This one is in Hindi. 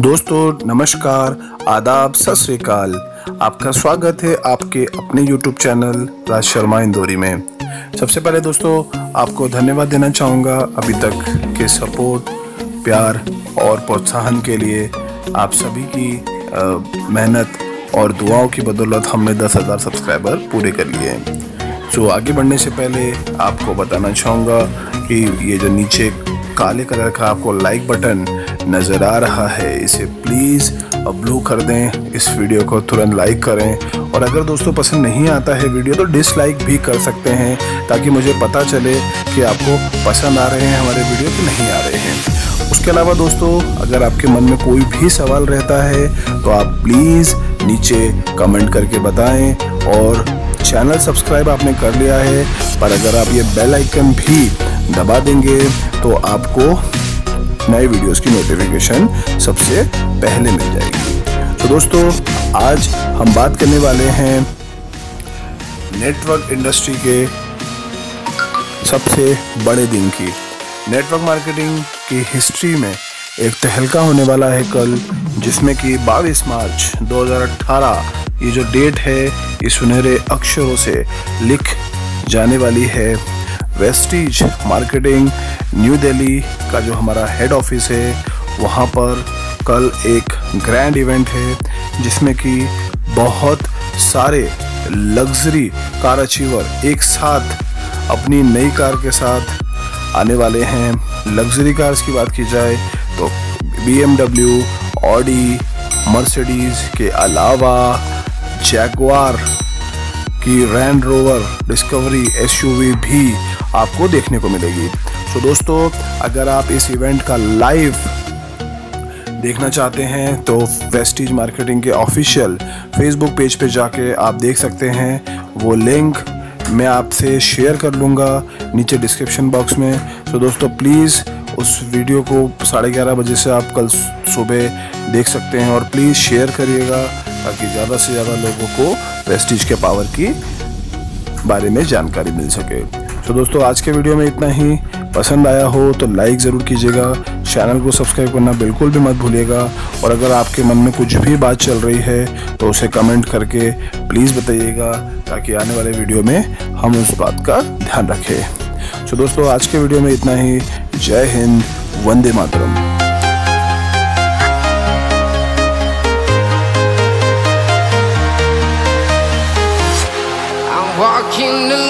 दोस्तों, नमस्कार, आदाब, सत आपका स्वागत है आपके अपने YouTube चैनल राज शर्मा इंदौरी में। सबसे पहले दोस्तों, आपको धन्यवाद देना चाहूँगा अभी तक के सपोर्ट, प्यार और प्रोत्साहन के लिए। आप सभी की मेहनत और दुआओं की बदौलत हमने दस हज़ार सब्सक्राइबर पूरे कर लिए हैं। सो, आगे बढ़ने से पहले आपको बताना चाहूँगा कि ये जो नीचे काले कलर का आपको लाइक बटन नज़र आ रहा है। इसे प्लीज़ ब्लू कर दें। इस वीडियो को तुरंत लाइक करें। और अगर दोस्तों पसंद नहीं आता है वीडियो तो डिसलाइक भी कर सकते हैं, ताकि मुझे पता चले कि आपको पसंद आ रहे हैं हमारे वीडियो कि नहीं आ रहे हैं। उसके अलावा दोस्तों, अगर आपके मन में कोई भी सवाल रहता है तो आप प्लीज़ नीचे कमेंट करके बताएँ। और चैनल सब्सक्राइब आपने कर लिया है, पर अगर आप ये बेल आइकन भी दबा देंगे तो आपको नए वीडियोस की नोटिफिकेशन सबसे पहले मिल जाएगी। तो दोस्तों, आज हम बात करने वाले हैं नेटवर्क इंडस्ट्री के सबसे बड़े दिन की। नेटवर्क मार्केटिंग की हिस्ट्री में एक तहलका होने वाला है कल, जिसमें कि 22 मार्च 2018 ये जो डेट है, ये सुनहरे अक्षरों से लिख जाने वाली है। वेस्टीज मार्केटिंग न्यू दिल्ली का जो हमारा हेड ऑफ़िस है, वहाँ पर कल एक ग्रैंड इवेंट है, जिसमें कि बहुत सारे लग्जरी कार अचीवर एक साथ अपनी नई कार के साथ आने वाले हैं। लग्जरी कार्स की बात की जाए तो B M W Audi Mercedes के अलावा जैगवार की रैंड रोवर डिस्कवरी एसयूवी भी आपको देखने को मिलेगी। तो दोस्तों, अगर आप इस इवेंट का लाइव देखना चाहते हैं तो वेस्टीज मार्केटिंग के ऑफिशियल फेसबुक पेज पे जाके आप देख सकते हैं। वो लिंक मैं आपसे शेयर कर लूँगा नीचे डिस्क्रिप्शन बॉक्स में। तो दोस्तों प्लीज़ उस वीडियो को साढ़े ग्यारह बजे से आप कल सुबह देख सकते हैं और प्लीज़ शेयर करिएगा ताकि ज़्यादा से ज़्यादा लोगों को वेस्टीज के पावर की बारे में जानकारी मिल सके। तो दोस्तों आज के वीडियो में इतना ही। पसंद आया हो तो लाइक ज़रूर कीजिएगा। चैनल को सब्सक्राइब करना बिल्कुल भी मत भूलिएगा। और अगर आपके मन में कुछ भी बात चल रही है तो उसे कमेंट करके प्लीज़ बताइएगा ताकि आने वाले वीडियो में हम उस बात का ध्यान रखें। तो दोस्तों आज के वीडियो में इतना ही। जय हिंद वंदे मातरम। Walking alone,